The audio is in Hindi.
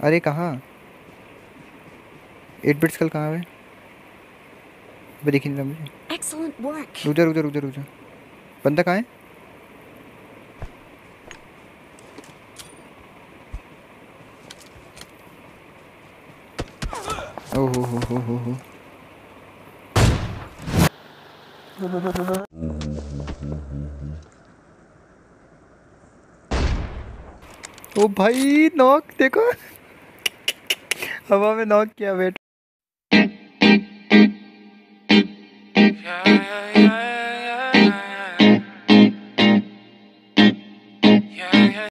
अरे कहाँ? एट बिट्स कल कहाँ है अबे दिख नहीं रहा मुझे। Excellent work. रुक जा रुक जा रुक जा रुक जा। बंदा कहाँ है? ओ भाई नॉक देखो हवा में नॉक किया बेटा